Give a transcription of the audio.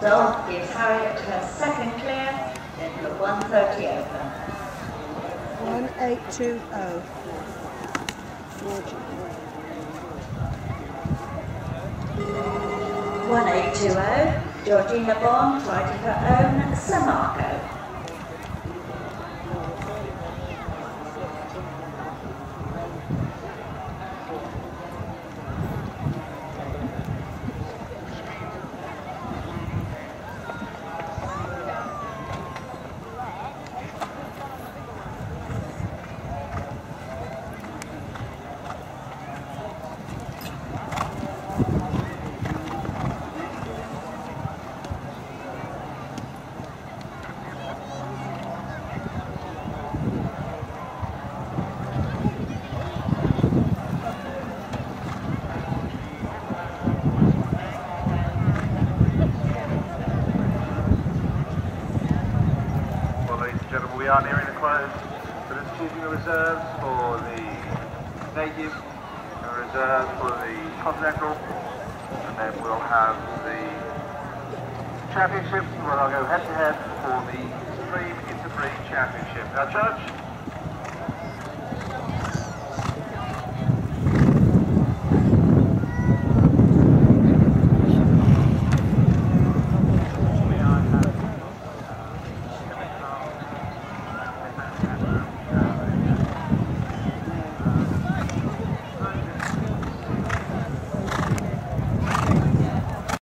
Dog gives Harriet her second clear in the 130 Open. 1820. One eight two oh. zero. Oh. Georgina Bond riding her own Samarco. We are nearing the close. But it's choosing the reserves for the native, the reserves for the continental, and then we'll have the championships where I'll go head to head for the Supreme Interbreed Championship. Now, Judge,